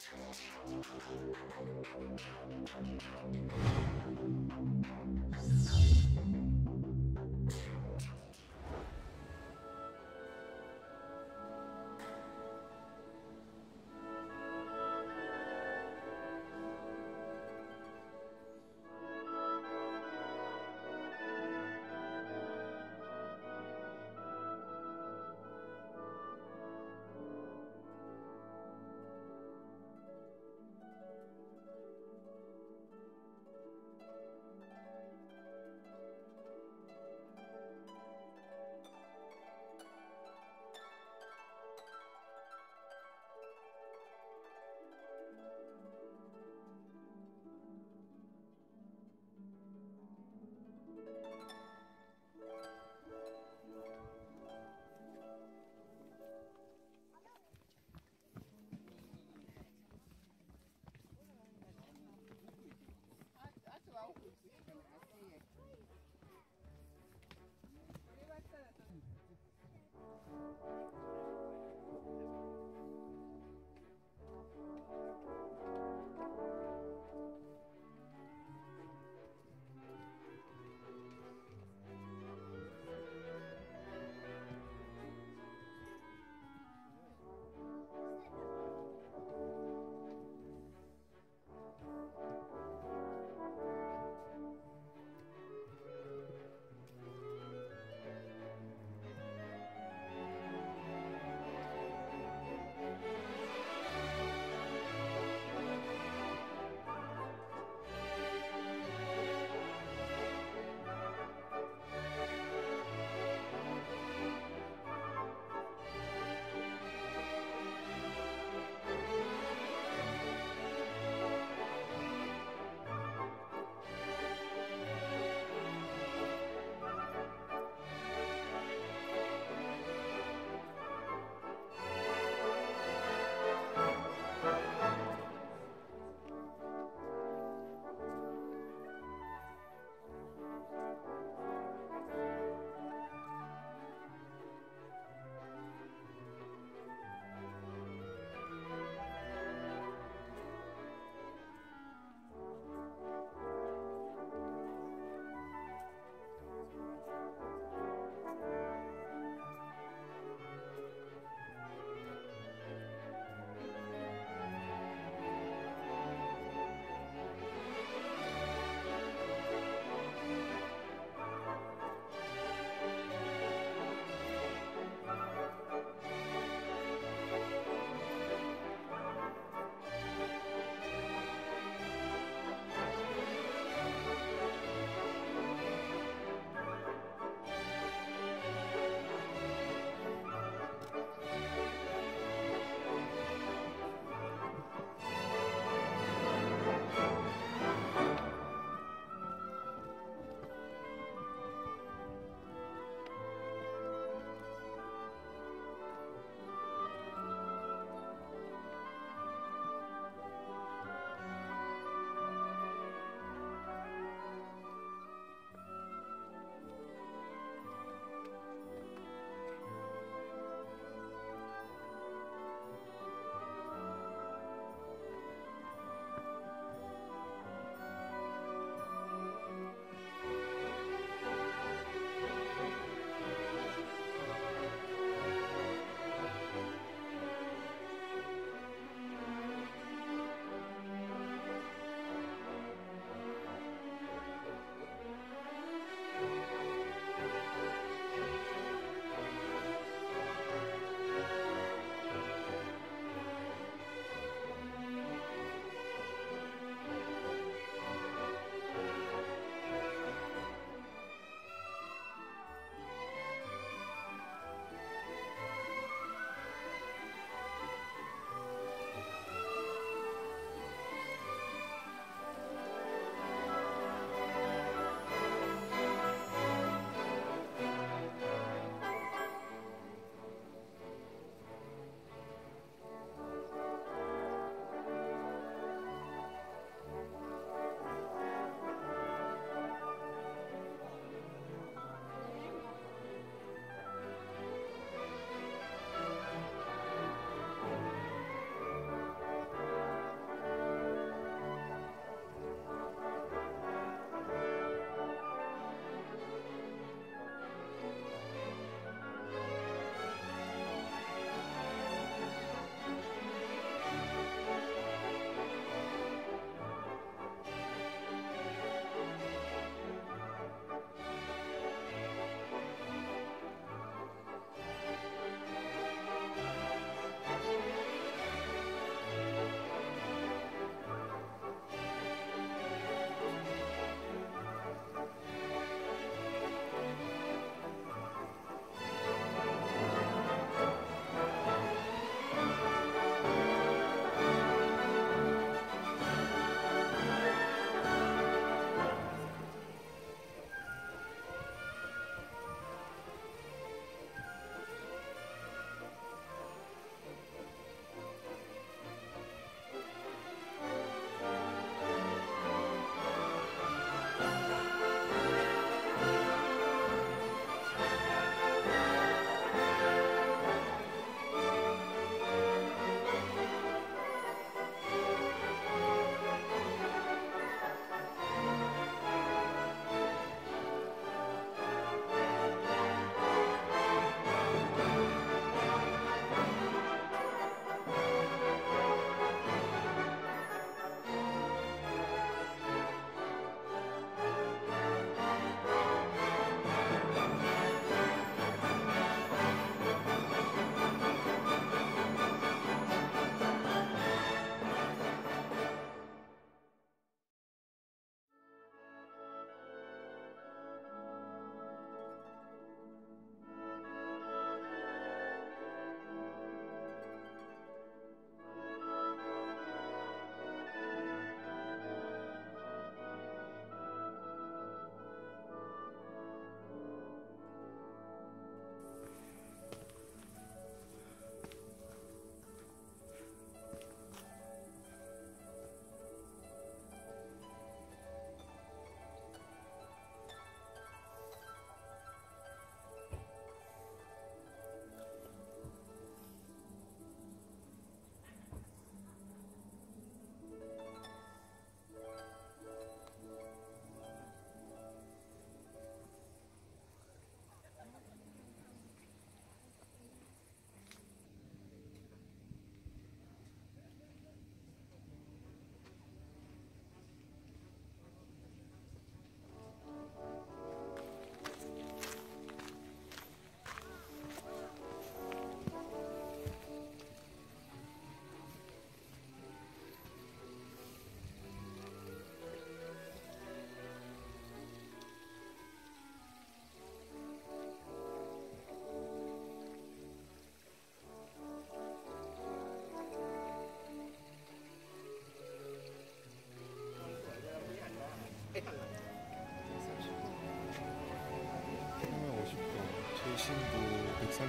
Thank you.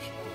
You.